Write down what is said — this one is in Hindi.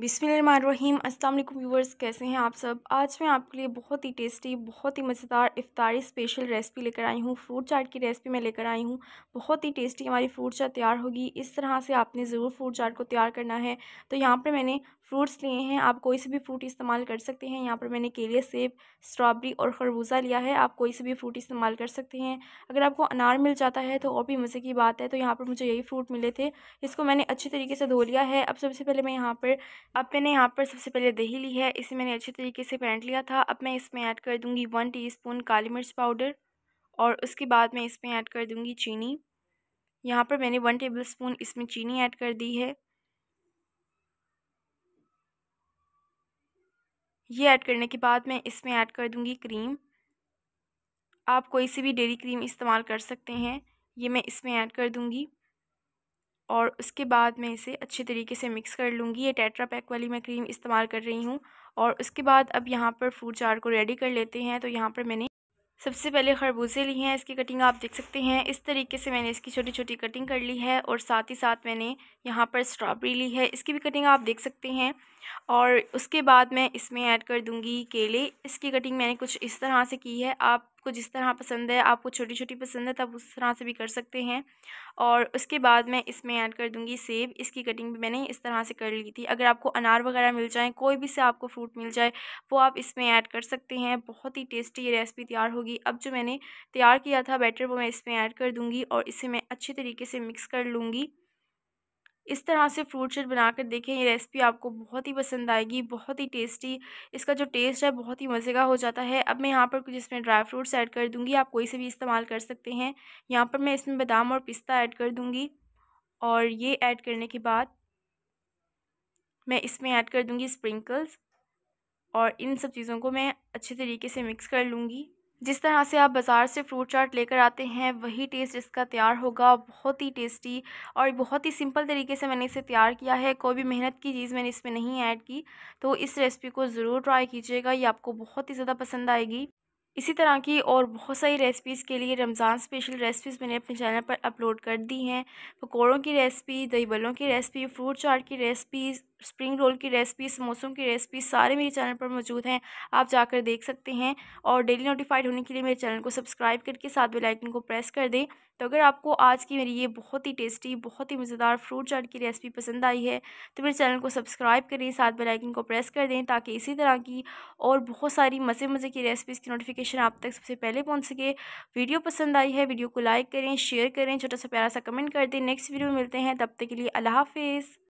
बिसमीम अस्सलाम वालेकुम व्यूवर्स कैसे हैं आप सब? आज मैं आपके लिए बहुत ही टेस्टी, बहुत ही मज़ेदार इफ़ारी स्पेशल रेसिपी लेकर आई हूँ। फ्रूट चाट की रेसिपी मैं लेकर आई हूँ। बहुत ही टेस्टी हमारी फ्रूट चाट तैयार होगी। इस तरह से आपने ज़रूर फ्रूट चाट को तैयार करना है। तो यहाँ पर मैंने फ्रूट्स लिए हैं, आप कोई से भी फ्रूट इस्तेमाल कर सकते हैं। यहाँ पर मैंने केले, सेब, स्ट्रॉबेरी और खरबूजा लिया है, आप कोई से भी फ्रूट इस्तेमाल कर सकते हैं। अगर आपको अनार मिल जाता है तो और भी मज़े की बात है तो यहाँ पर मुझे यही फ्रूट मिले थे इसको मैंने अच्छी तरीके से धो लिया है। अब सबसे पहले मैं यहाँ पर, अब मैंने यहाँ पर सबसे पहले दही ली है, इसे मैंने अच्छी तरीके से फेंट लिया था। अब मैं इसमें ऐड कर दूँगी वन टीस्पून काली मिर्च पाउडर और उसके बाद मैं इसमें ऐड कर दूँगी चीनी। यहाँ पर मैंने वन टेबल स्पून इसमें चीनी ऐड कर दी है। ये ऐड करने के बाद मैं इसमें ऐड कर दूँगी क्रीम। आप कोई सी भी डेरी क्रीम इस्तेमाल कर सकते हैं, ये मैं इसमें ऐड कर दूँगी। और उसके बाद मैं इसे अच्छे तरीके से मिक्स कर लूँगी। ये टेट्रा पैक वाली मैं क्रीम इस्तेमाल कर रही हूँ। और उसके बाद अब यहाँ पर फ्रूट चार को रेडी कर लेते हैं। तो यहाँ पर मैंने सबसे पहले खरबूजे ली हैं, इसकी कटिंग आप देख सकते हैं। इस तरीके से मैंने इसकी छोटी छोटी कटिंग कर ली है और साथ ही साथ मैंने यहाँ पर स्ट्रॉबेरी ली है। इसकी भी कटिंग आप देख सकते हैं। और उसके बाद मैं इसमें ऐड कर दूँगी केले। इसकी कटिंग मैंने कुछ इस तरह से की है। आपको जिस तरह पसंद है, आपको छोटी छोटी पसंद है, तब उस तरह से भी कर सकते हैं। और उसके बाद मैं इसमें ऐड कर दूँगी सेब। इसकी कटिंग भी मैंने इस तरह से कर ली थी। अगर आपको अनार वगैरह मिल जाए, कोई भी से आपको फ्रूट मिल जाए, वो आप इसमें ऐड कर सकते हैं। बहुत ही टेस्टी ये रेसिपी तैयार होगी। अब जो मैंने तैयार किया था बैटर, वो मैं इसमें ऐड कर दूँगी और इसे मैं अच्छे तरीके से मिक्स कर लूँगी। इस तरह से फ्रूट शेट बना कर देखें, ये रेसिपी आपको बहुत ही पसंद आएगी, बहुत ही टेस्टी, इसका जो टेस्ट है बहुत ही मज़े का हो जाता है। अब मैं यहाँ पर कुछ इसमें ड्राई फ्रूट्स ऐड कर दूँगी, आप कोई से भी इस्तेमाल कर सकते हैं। यहाँ पर मैं इसमें बादाम और पिस्ता ऐड कर दूँगी और ये ऐड करने के बाद मैं इसमें ऐड कर दूँगी स्प्रिंकल्स और इन सब चीज़ों को मैं अच्छे तरीके से मिक्स कर लूँगी। जिस तरह से आप बाज़ार से फ्रूट चाट लेकर आते हैं, वही टेस्ट इसका तैयार होगा। बहुत ही टेस्टी और बहुत ही सिंपल तरीके से मैंने इसे तैयार किया है। कोई भी मेहनत की चीज़ मैंने इसमें नहीं ऐड की। तो इस रेसिपी को ज़रूर ट्राई कीजिएगा। ये आपको बहुत ही ज़्यादा पसंद आएगी। इसी तरह की और बहुत सारी रेसिपीज़ के लिए रमज़ान स्पेशल रेसिपीज़ मैंने अपने चैनल पर अपलोड कर दी हैं। पकौड़ों की रेसिपी दही बल्लों की रेसिपी फ्रूट चाट की रेसिपीज़ स्प्रिंग रोल की रेसिपी समोसों की रेसिपी सारे मेरे चैनल पर मौजूद हैं। आप जाकर देख सकते हैं और डेली नोटिफाइड होने के लिए मेरे चैनल को सब्सक्राइब करके साथ बेल आइकन को प्रेस कर दें। तो अगर आपको आज की मेरी ये बहुत ही टेस्टी बहुत ही मज़ेदार फ्रूट चाट की रेसिपी पसंद आई है तो मेरे चैनल को सब्सक्राइब करें, साथ बेल आइकन को प्रेस कर दें ताकि इसी तरह की और बहुत सारी मज़े मज़े की रेसिपीज़ की नोटिफिकेशन आप तक सबसे पहले पहुँच सके। वीडियो पसंद आई है, वीडियो को लाइक करें शेयर करें, छोटा सा प्यारा सा कमेंट कर दें। नेक्स्ट वीडियो में मिलते हैं, तब तक के लिए अल्लाह हाफिज़।